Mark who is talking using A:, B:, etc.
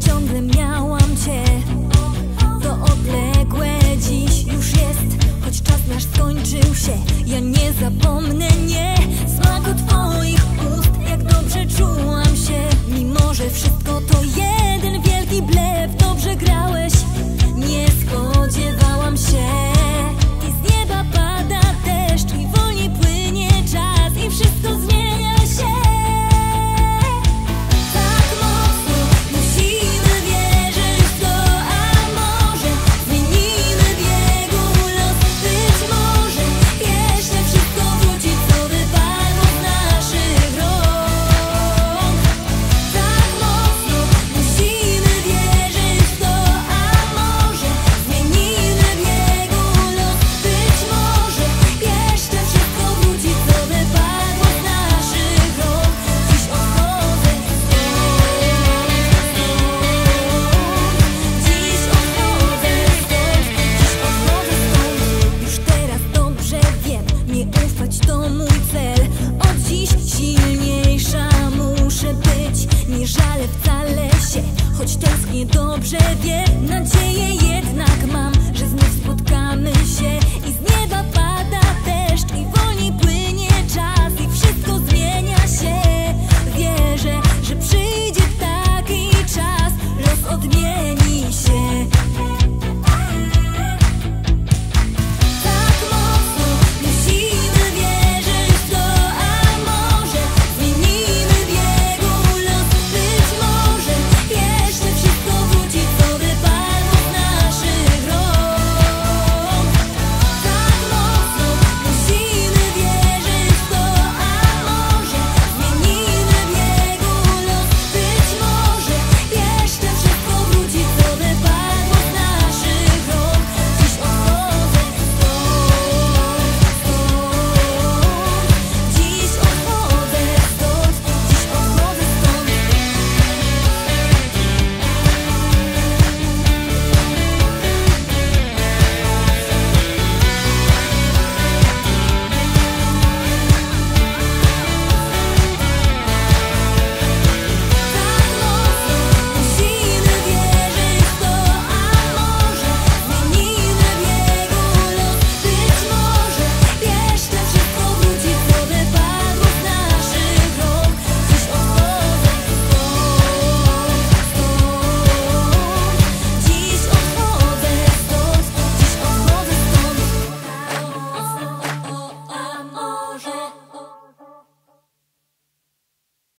A: ciągle miałam cię. To odległe dziś już jest Choć czas nasz skończył się. Ja nie zapomnę dobrze wie, nadzieję jednak mam, że znów spotkamy się